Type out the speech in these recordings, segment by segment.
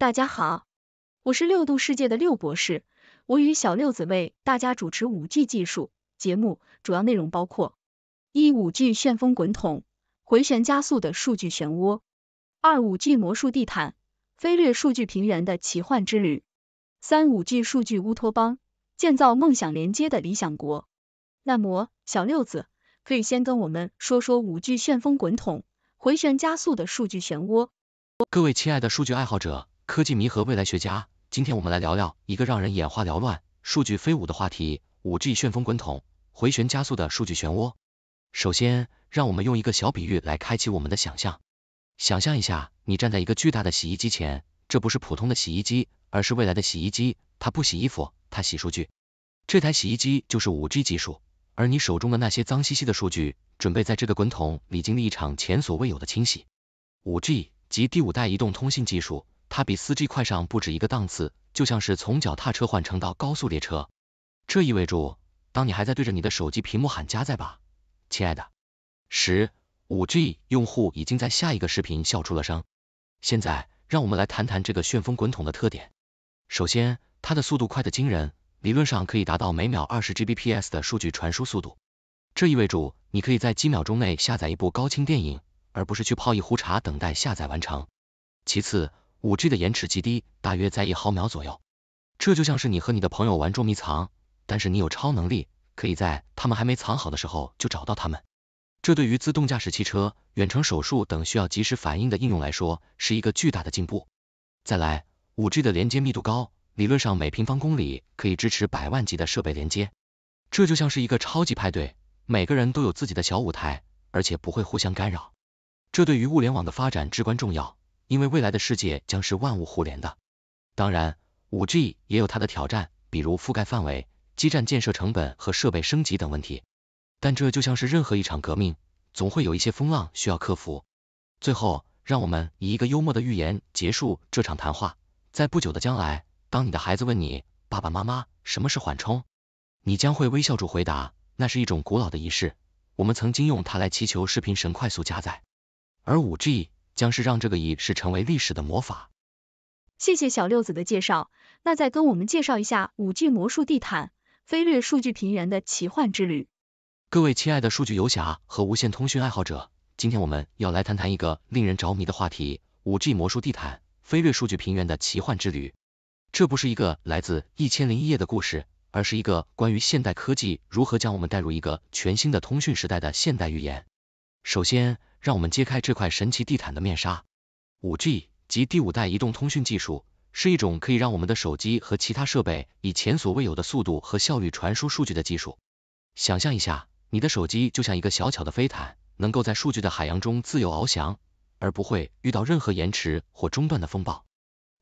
大家好，我是六度世界的六博士，我与小六子为大家主持五 G 技术节目，主要内容包括：一、五 G 旋风滚筒，回旋加速的数据漩涡；二、五 G 魔术地毯，飞掠数据平原的奇幻之旅；三、五 G 数据乌托邦，建造梦想连接的理想国。那么，小六子可以先跟我们说说五 G 旋风滚筒，回旋加速的数据漩涡。各位亲爱的数据爱好者。科技迷和未来学家，今天我们来聊聊一个让人眼花缭乱、数据飞舞的话题——五 G 旋风滚筒，回旋加速的数据漩涡。首先，让我们用一个小比喻来开启我们的想象。想象一下，你站在一个巨大的洗衣机前，这不是普通的洗衣机，而是未来的洗衣机。它不洗衣服，它洗数据。这台洗衣机就是五 G 技术，而你手中的那些脏兮兮的数据，准备在这个滚筒里经历一场前所未有的清洗。五 G 及第五代移动通信技术。它比四 G 快上不止一个档次，就像是从脚踏车换乘到高速列车。这意味着，当你还在对着你的手机屏幕喊加载吧，亲爱的。十五 G 用户已经在下一个视频笑出了声。现在，让我们来谈谈这个旋风滚筒的特点。首先，它的速度快得惊人，理论上可以达到每秒二十 Gbps 的数据传输速度。这意味着，你可以在几秒钟内下载一部高清电影，而不是去泡一壶茶等待下载完成。其次，五 G 的延迟极低，大约在一毫秒左右。这就像是你和你的朋友玩捉迷藏，但是你有超能力，可以在他们还没藏好的时候就找到他们。这对于自动驾驶汽车、远程手术等需要及时反应的应用来说，是一个巨大的进步。再来，五 G 的连接密度高，理论上每平方公里可以支持百万级的设备连接。这就像是一个超级派对，每个人都有自己的小舞台，而且不会互相干扰。这对于物联网的发展至关重要。因为未来的世界将是万物互联的，当然，五 G 也有它的挑战，比如覆盖范围、基站建设成本和设备升级等问题。但这就像是任何一场革命，总会有一些风浪需要克服。最后，让我们以一个幽默的预言结束这场谈话。在不久的将来，当你的孩子问你爸爸妈妈什么是缓冲，你将会微笑着回答，那是一种古老的仪式，我们曾经用它来祈求视频神快速加载。而五 G。将是让这个仪式成为历史的魔法。谢谢小六子的介绍，那再跟我们介绍一下五 G 魔术地毯，飞掠数据平原的奇幻之旅。各位亲爱的数据游侠和无线通讯爱好者，今天我们要来谈谈一个令人着迷的话题——五 G 魔术地毯，飞掠数据平原的奇幻之旅。这不是一个来自一千零一夜的故事，而是一个关于现代科技如何将我们带入一个全新的通讯时代的现代寓言。首先。让我们揭开这块神奇地毯的面纱。五 G 及第五代移动通讯技术是一种可以让我们的手机和其他设备以前所未有的速度和效率传输数据的技术。想象一下，你的手机就像一个小巧的飞毯，能够在数据的海洋中自由翱翔，而不会遇到任何延迟或中断的风暴。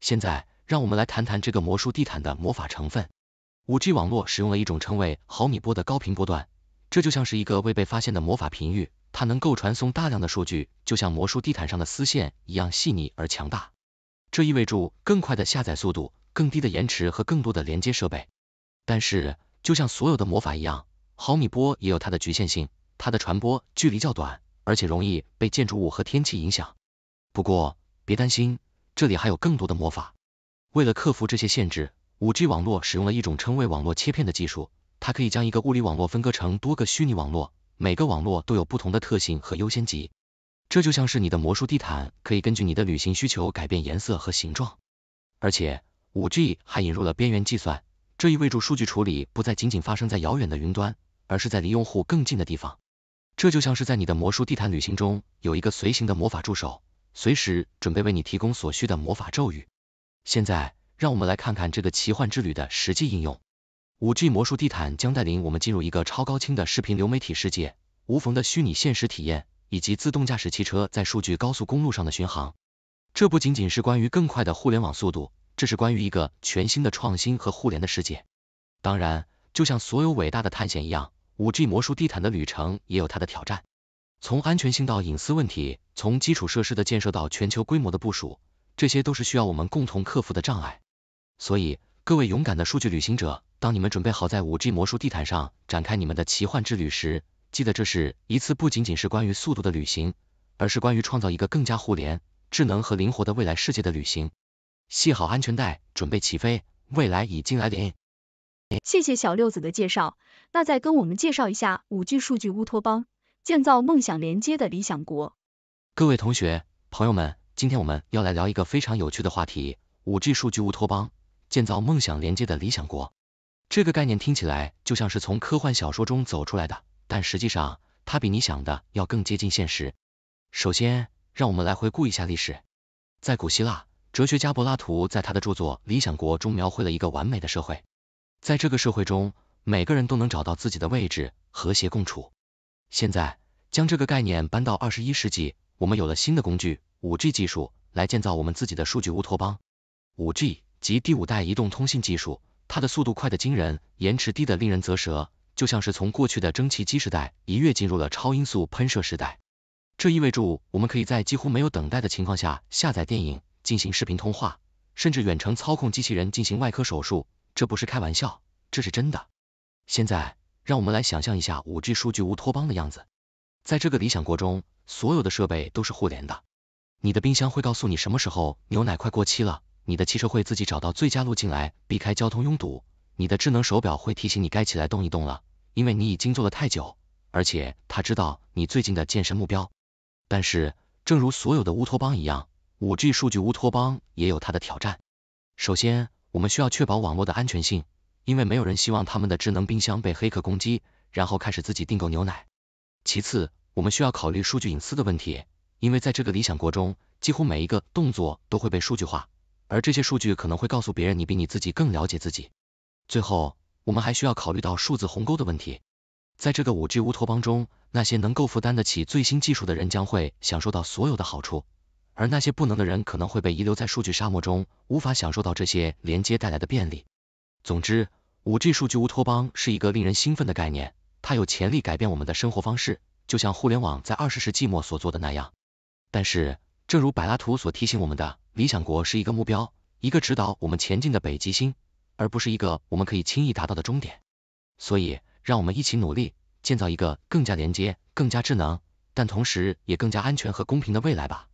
现在，让我们来谈谈这个魔术地毯的魔法成分。五 G 网络使用了一种称为毫米波的高频波段，这就像是一个未被发现的魔法频率。它能够传送大量的数据，就像魔术地毯上的丝线一样细腻而强大。这意味着更快的下载速度、更低的延迟和更多的连接设备。但是，就像所有的魔法一样，毫米波也有它的局限性，它的传播距离较短，而且容易被建筑物和天气影响。不过，别担心，这里还有更多的魔法。为了克服这些限制，5G 网络使用了一种称为网络切片的技术，它可以将一个物理网络分割成多个虚拟网络。每个网络都有不同的特性和优先级，这就像是你的魔术地毯，可以根据你的旅行需求改变颜色和形状。而且五 G 还引入了边缘计算，这意味着数据处理不再仅仅发生在遥远的云端，而是在离用户更近的地方。这就像是在你的魔术地毯旅行中有一个随行的魔法助手，随时准备为你提供所需的魔法咒语。现在，让我们来看看这个奇幻之旅的实际应用。五 G 魔术地毯将带领我们进入一个超高清的视频流媒体世界，无缝的虚拟现实体验，以及自动驾驶汽车在数据高速公路上的巡航。这不仅仅是关于更快的互联网速度，这是关于一个全新的创新和互联的世界。当然，就像所有伟大的探险一样，五 G 魔术地毯的旅程也有它的挑战。从安全性到隐私问题，从基础设施的建设到全球规模的部署，这些都是需要我们共同克服的障碍。所以，各位勇敢的数据旅行者。当你们准备好在五 G 魔术地毯上展开你们的奇幻之旅时，记得这是一次不仅仅是关于速度的旅行，而是关于创造一个更加互联、智能和灵活的未来世界的旅行。系好安全带，准备起飞，未来已经来临。谢谢小六子的介绍，那再跟我们介绍一下五 G 数据乌托邦，建造梦想连接的理想国。各位同学、朋友们，今天我们要来聊一个非常有趣的话题：五 G 数据乌托邦，建造梦想连接的理想国。这个概念听起来就像是从科幻小说中走出来的，但实际上它比你想的要更接近现实。首先，让我们来回顾一下历史。在古希腊，哲学家柏拉图在他的著作《理想国》中描绘了一个完美的社会。在这个社会中，每个人都能找到自己的位置，和谐共处。现在，将这个概念搬到二十一世纪，我们有了新的工具——五 G 技术，来建造我们自己的数据乌托邦。五 G 即第五代移动通信技术，它的速度快得惊人，延迟低得令人啧舌，就像是从过去的蒸汽机时代一跃进入了超音速喷射时代。这意味着我们可以在几乎没有等待的情况下下载电影、进行视频通话，甚至远程操控机器人进行外科手术。这不是开玩笑，这是真的。现在，让我们来想象一下五 G 数据乌托邦的样子。在这个理想国中，所有的设备都是互联的。你的冰箱会告诉你什么时候牛奶快过期了，你的汽车会自己找到最佳路径来避开交通拥堵，你的智能手表会提醒你该起来动一动了，因为你已经坐了太久，而且它知道你最近的健身目标。但是，正如所有的乌托邦一样，五 G 数据乌托邦也有它的挑战。首先，我们需要确保网络的安全性，因为没有人希望他们的智能冰箱被黑客攻击，然后开始自己订购牛奶。其次，我们需要考虑数据隐私的问题，因为在这个理想国中，几乎每一个动作都会被数据化，而这些数据可能会告诉别人你比你自己更了解自己。最后，我们还需要考虑到数字鸿沟的问题。在这个五 G 乌托邦中，那些能够负担得起最新技术的人将会享受到所有的好处。而那些不能的人可能会被遗留在数据沙漠中，无法享受到这些连接带来的便利。总之，五 G 数据乌托邦是一个令人兴奋的概念，它有潜力改变我们的生活方式，就像互联网在二十世纪末所做的那样。但是，正如柏拉图所提醒我们的，理想国是一个目标，一个指导我们前进的北极星，而不是一个我们可以轻易达到的终点。所以，让我们一起努力，建造一个更加连接、更加智能，但同时也更加安全和公平的未来吧。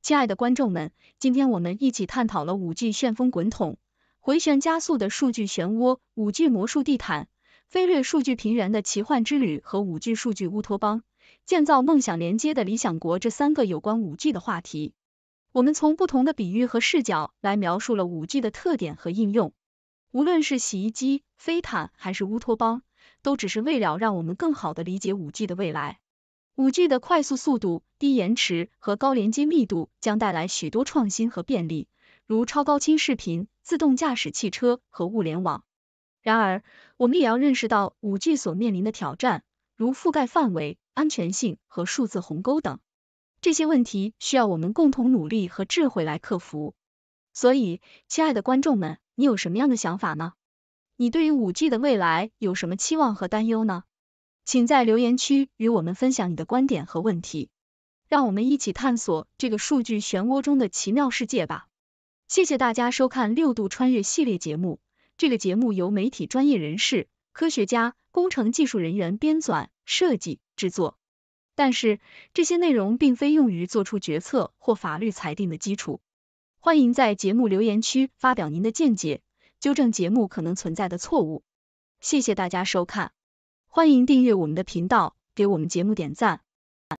亲爱的观众们，今天我们一起探讨了五 G 旋风滚筒、回旋加速的数据漩涡、五 G 魔术地毯、飞掠数据平原的奇幻之旅和五 G 数据乌托邦，建造梦想连接的理想国这三个有关五 G 的话题。我们从不同的比喻和视角来描述了五 G 的特点和应用。无论是洗衣机、飞毯还是乌托邦，都只是为了让我们更好的理解五 G 的未来。五 G 的快速速度、低延迟和高连接密度将带来许多创新和便利，如超高清视频、自动驾驶汽车和物联网。然而，我们也要认识到五 G 所面临的挑战，如覆盖范围、安全性和数字鸿沟等。这些问题需要我们共同努力和智慧来克服。所以，亲爱的观众们，你有什么样的想法呢？你对于五 G 的未来有什么期望和担忧呢？请在留言区与我们分享你的观点和问题，让我们一起探索这个数据漩涡中的奇妙世界吧。谢谢大家收看六度穿越系列节目，这个节目由媒体专业人士、科学家、工程技术人员编纂、设计、制作。但是这些内容并非用于做出决策或法律裁定的基础。欢迎在节目留言区发表您的见解，纠正节目可能存在的错误。谢谢大家收看。欢迎订阅我们的频道，给我们节目点赞。